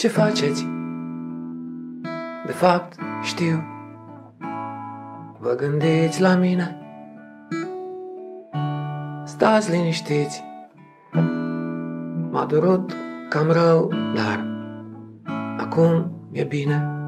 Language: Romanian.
Ce faceți? De fapt, știu. Vă gândiți la mine? Stați liniștiți. M-a durut cam rău, dar acum e bine.